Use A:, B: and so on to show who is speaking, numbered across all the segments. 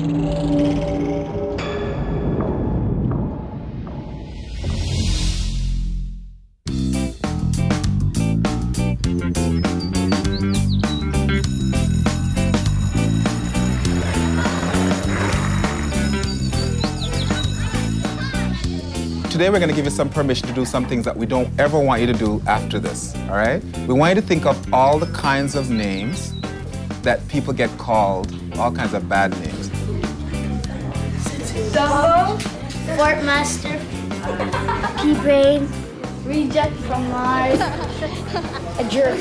A: Today we're going to give you some permission to do some things that we don't ever want you to do after this, all right? We want you to think of all the kinds of names that people get called, all kinds of bad names.
B: Dumbo, Fort Master, P-Brain, Reject from Mars, a jerk,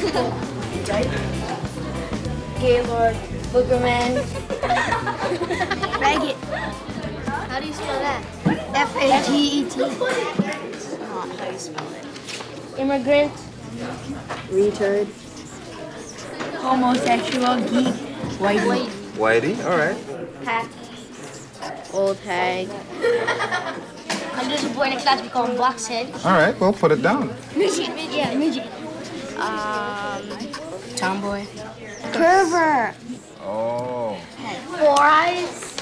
B: Gaylord, Boogerman, Faggot. How do you spell that? F-A-G-E-T. Not how you spell it. Immigrant. Retard. Homosexual, geek, Whitey.
A: Whitey, all right.
B: Hack. Old hag. I'm just a boy in a class, we call him Boxhead.
A: All right, well, put it down.
B: Midget, midget, yeah, midget. Um, tomboy. Curver.
A: Oh.
B: Four eyes.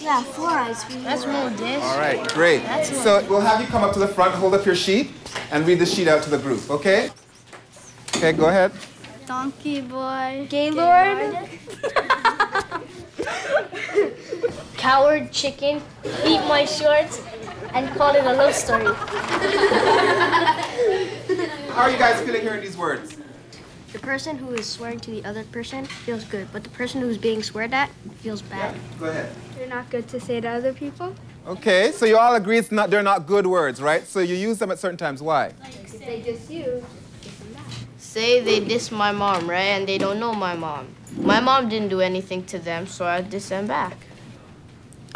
B: Yeah, four eyes. That's real dish.
A: All right, great. So we'll have you come up to the front, hold up your sheet, and read the sheet out to the group, okay? Okay, go ahead.
B: Donkey boy. Gaylord. Coward chicken. Eat my shorts and call it a love story.
A: How are you guys feeling hearing these words?
B: The person who is swearing to the other person feels good, but the person who's being sweared at feels bad. Yeah.
A: Go ahead.
B: They're not good to say to other people.
A: Okay, so you all agree it's not, they're not good words, right? So you use them at certain times. Why?
B: If they just use.
C: Say they diss my mom, right? And they don't know my mom. My mom didn't do anything to them, so I diss them back.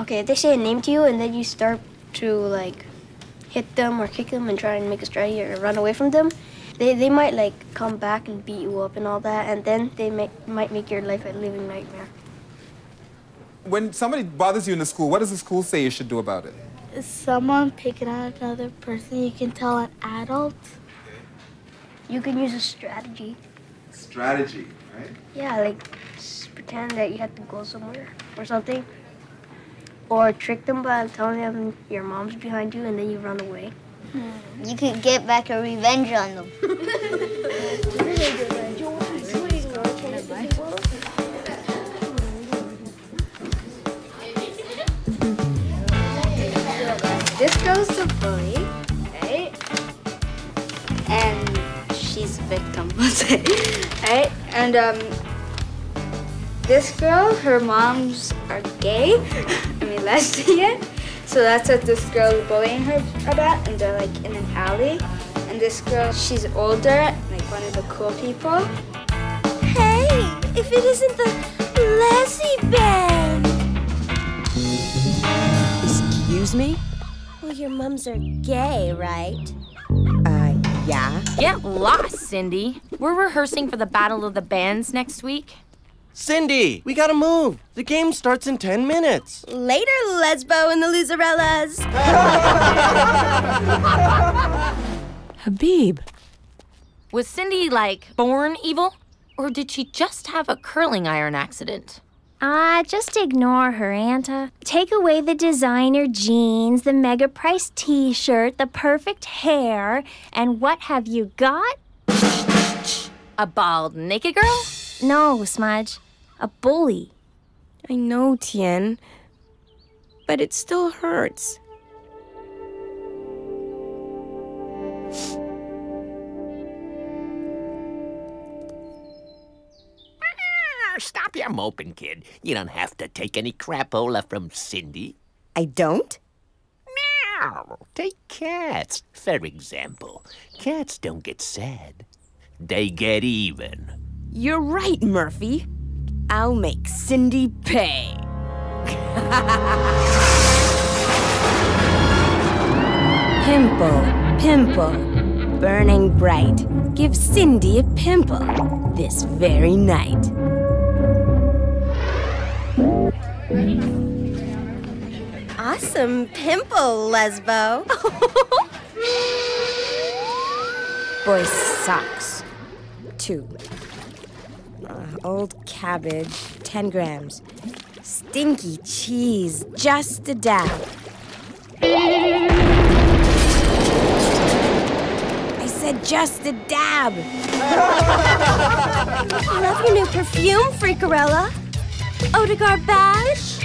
B: Okay, if they say a name to you and then you start to like hit them or kick them and try and make a strike or run away from them, they, they might like come back and beat you up and all that, and then they make, might make your life a living nightmare.
A: When somebody bothers you in the school, what does the school say you should do about it?
B: Is someone picking on another person, you can tell an adult. You can use a strategy.
A: Strategy, right?
B: Yeah, like just pretend that you have to go somewhere or something. Or trick them by telling them your mom's behind you and then you run away.
D: You could get back a revenge on them.
B: This goes to bully, right? And she's a victim, right? And um, this girl, her moms are gay, I mean lesbian. So that's what this girl is bullying her about, and they're like in an alley. And this girl, she's older, like one of the cool people.
D: Hey, if it isn't the Leslie Band!
E: Excuse me?
D: Well, your mums are gay, right?
E: Uh, yeah?
F: Get lost, Cindy. We're rehearsing for the Battle of the Bands next week.
G: Cindy, we gotta move. The game starts in 10 minutes.
D: Later, Lesbo and the Loserellas!
F: Habib. Was Cindy, like, born evil? Or did she just have a curling iron accident?
H: Ah, just ignore her, Anta. Take away the designer jeans, the mega price t shirt, the perfect hair, and what have you got?
F: A bald, naked girl?
H: No, Smudge. A bully.
E: I know, Tien. But it still hurts.
I: Ah, Stop your moping, kid. You don't have to take any crapola from Cindy.
E: I don't?
I: Meow. Take cats, for example. Cats don't get sad. They get even.
E: You're right, Murphy. I'll make Cindy pay. pimple, pimple, burning bright. Give Cindy a pimple this very night.
D: Awesome pimple, Lesbo.
E: Boy socks. Two. Old cabbage, 10 grams. Stinky cheese, just a dab. I said just a dab.
D: Love your new perfume, Freakarella. Eau de Garbage.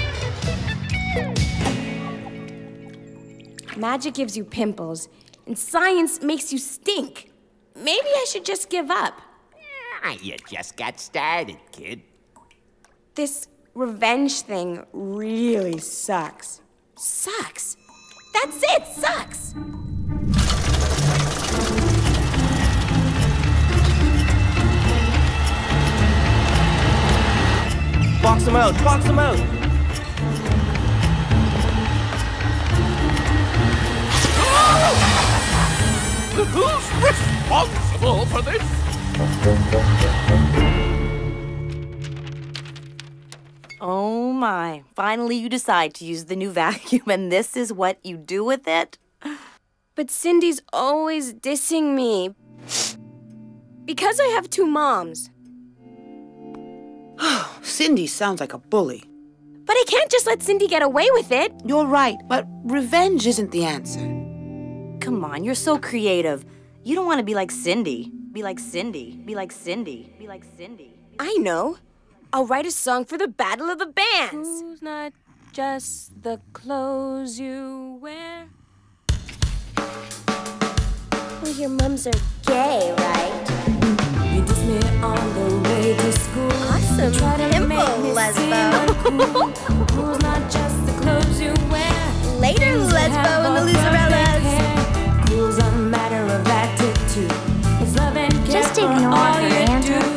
E: Magic gives you pimples, and science makes you stink. Maybe I should just give up.
I: Ah, You just got started, kid.
E: This revenge thing really sucks. Sucks. That's it, sucks.
G: Box them out, box them out.
J: Who's responsible for this?
K: Oh my. Finally, you decide to use the new vacuum, and this is what you do with it?
E: But Cindy's always dissing me. Because I have two moms.
L: Cindy sounds like a bully.
E: But I can't just let Cindy get away with it.
L: You're right, but revenge isn't the answer.
K: Come on, you're so creative. You don't want to be like Cindy. Be like Cindy. Be like Cindy. Be like Cindy.
E: I know. I'll write a song for the Battle of the Bands.
F: Who's not just the clothes you wear?
D: Well, your mums are gay, right?
F: You diss me on the way to school.
D: Awesome
F: Try to
D: pimple,
F: make me
D: Lesbo.
F: seem. Who's not just the clothes you wear?
D: Later,
F: Things
D: Lesbo and the
F: all all her, Andrew.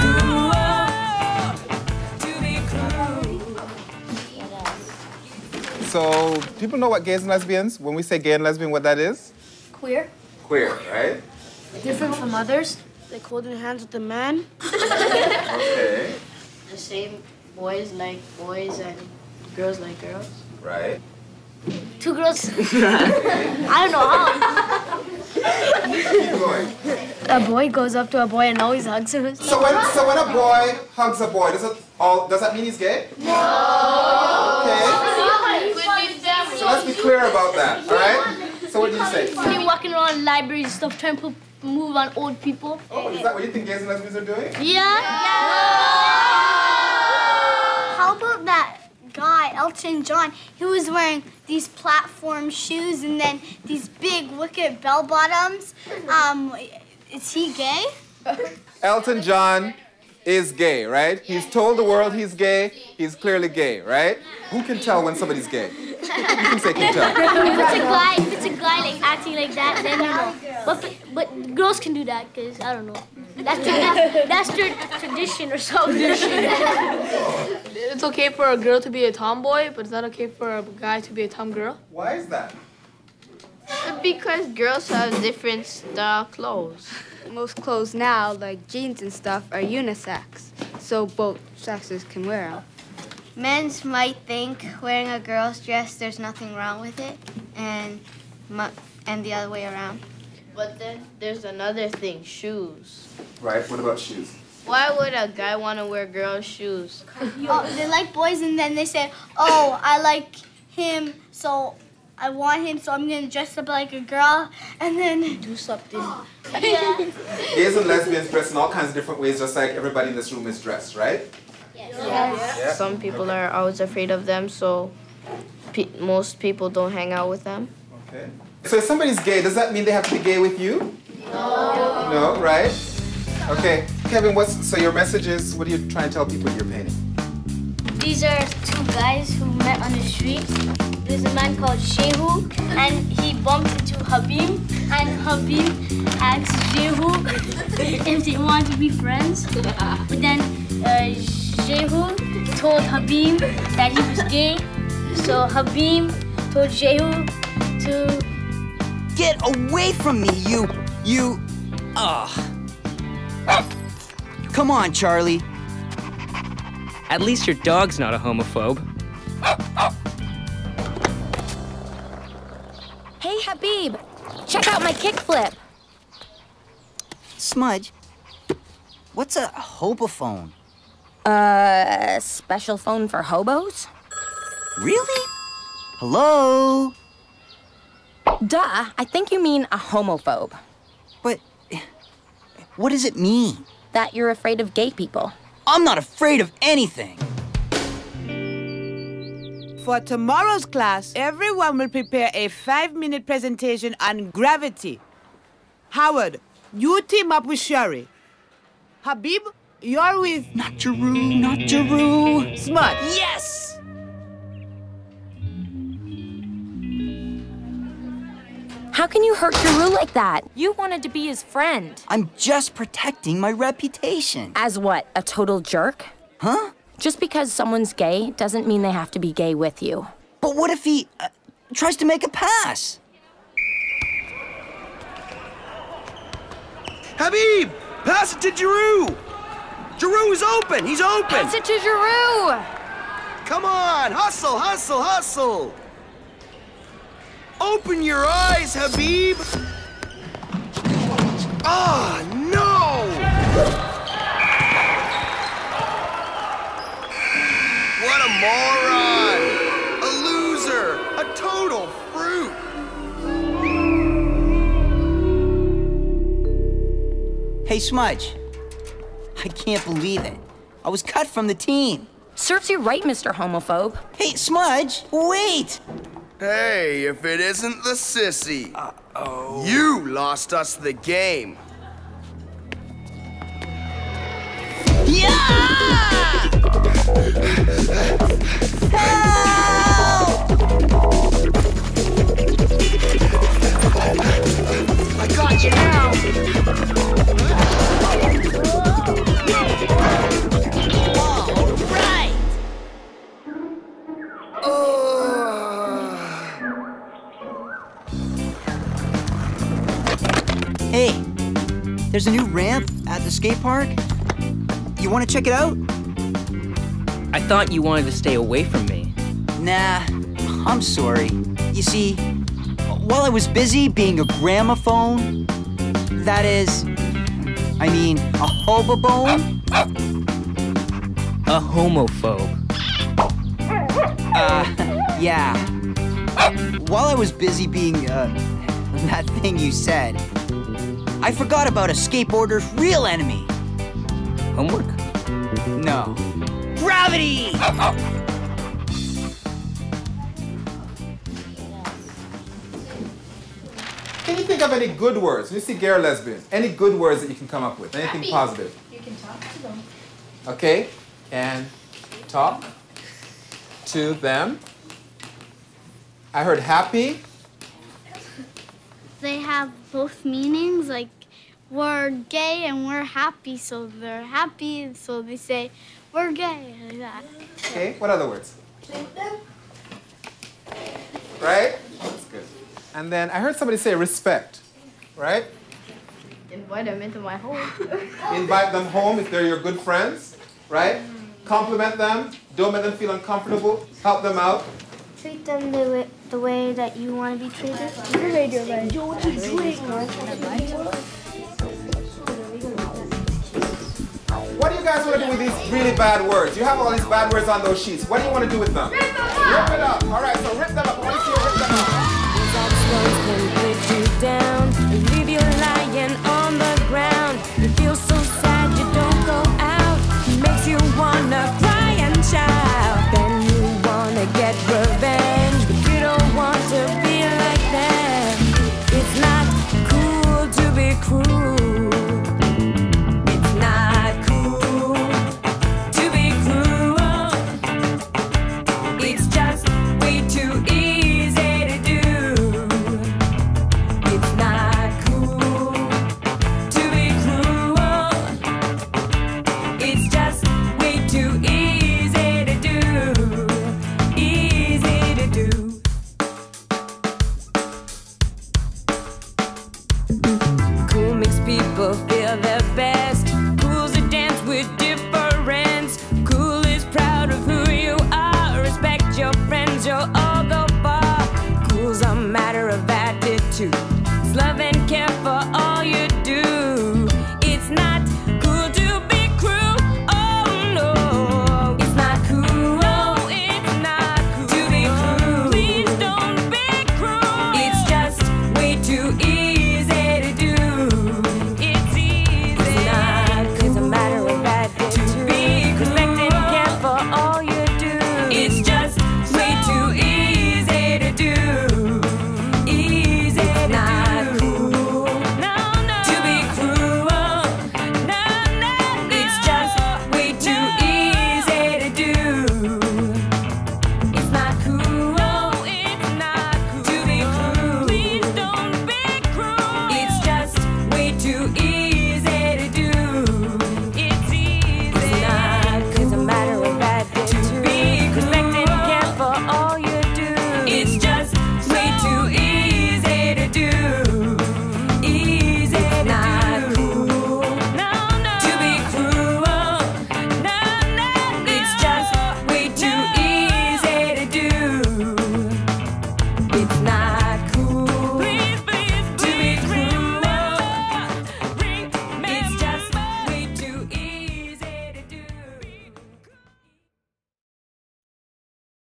F: Do. To be cruel.
A: So, people know what gays and lesbians? When we say gay and lesbian, what that is?
M: Queer.
A: Queer, right?
C: Different from others, like holding hands with a man.
A: Okay.
C: The same boys like boys and girls like girls.
A: Right.
C: Two girls. I don't know how.
A: Keep going.
C: A boy goes up to a boy and always hugs him.
A: So when, so when a boy hugs a boy, does it all does that mean he's gay? No. Okay. So let's be clear about that, all right? So what did you say?
C: He walking around libraries and stuff, trying to put, move on old people.
A: Oh, is that what you think gays and lesbians are doing?
C: Yeah.
M: How about that guy, Elton John? He was wearing these platform shoes and then these big wicked bell bottoms. Um, is he gay?
A: Elton John is gay, right? He's told the world he's gay. He's clearly gay, right? Who can tell when somebody's gay? You can say can tell?
N: if it's a guy, if it's a guy like acting like that, then you know. But but girls can do that because I don't know. That's their, that's their tradition or something.
C: It's okay for a girl to be a tomboy, but it's not okay for a guy to be a tomgirl.
A: Why is that?
C: Because girls have different style clothes.
M: Most clothes now, like jeans and stuff, are unisex, so both sexes can wear them. Men's might think wearing a girl's dress, there's nothing wrong with it, and and the other way around.
C: But then there's another thing, shoes.
A: Right. What about shoes?
C: Why would a guy want to wear girls' shoes?
M: Oh, they like boys, and then they say, "Oh, I like him, so I want him, so I'm gonna dress up like a girl, and then do something." yeah.
A: Gays and lesbians dress in all kinds of different ways, just like everybody in this room is dressed, right? Yes. Yeah.
C: Some people are always afraid of them, so pe- most people don't hang out with them.
A: Okay. So if somebody's gay, does that mean they have to be gay with you? No. No, right? Okay, Kevin, what's so your message is? What are you trying to tell people you're painting?
N: These are two guys who met on the street. There's a man called Shehu, and he bumps into Habib, and Habib asks Shehu if they want to be friends. But then uh, Shehu told Habib that he was gay, so Habib told Shehu to
O: Get away from me, you, you, ugh. Come on, Charlie.
P: At least your dog's not a homophobe.
H: Hey, Habib, check out my kickflip.
O: Smudge, what's a hobophone?
H: Uh, special phone for hobos?
O: Really? Hello?
H: Duh, I think you mean a homophobe.
O: But what does it mean?
H: That you're afraid of gay people.
O: I'm not afraid of anything.
L: For tomorrow's class, everyone will prepare a five-minute presentation on gravity. Howard, you team up with Sherry. Habib, you're with...
O: Not Jeru, not Jeru.
L: Smart.
O: Yes!
H: How can you hurt Jeru like that? You wanted to be his friend.
O: I'm just protecting my reputation.
H: As what, a total jerk?
O: Huh?
H: Just because someone's gay doesn't mean they have to be gay with you.
O: But what if he uh, tries to make a pass?
Q: Habib! Pass it to Jeru! Jeru is open! He's open!
H: Pass it to Jeru!
Q: Come on! Hustle, hustle, hustle! Open your eyes, Habib! Ah, no!
O: Hey, Smudge. I can't believe it. I was cut from the team.
H: Serves you right, Mr. Homophobe.
O: Hey, Smudge, wait!
Q: Hey, if it isn't the sissy. Uh-oh. You lost us the game. Yeah. Help!
F: I got you now.
O: There's a new ramp at the skate park. You want to check it out?
P: I thought you wanted to stay away from me.
O: Nah, I'm sorry. You see, while I was busy being a gramophone, that is, I mean, a hobobone,
P: A homophobe.
O: uh, yeah. While I was busy being, uh, that thing you said, I forgot about a skateboarder's real enemy.
P: Homework?
O: No. Gravity!
A: Can you think of any good words? You see gay or lesbian. Any good words that you can come up with? Anything
R: Happy.
A: positive?
R: You can talk to them.
A: Okay? And talk to them. I heard happy.
N: They have both meanings. Like we're gay and we're happy, so they're happy, so they say we're gay like that.
A: Okay, what other words? Right? That's good. And then I heard somebody say respect. Right?
C: Invite them into my home.
A: Invite them home if they're your good friends. Right? Compliment them. Don't make them feel uncomfortable. Help them out
N: treat them the way, the way that you want to be treated. You. You.
A: What do you guys want to do with these really bad words? You have all these bad words on those sheets. What do you want to do with them? Rip them up! Rip it up. All right, so rip them up. I want to see you rip them up. cruel. The best.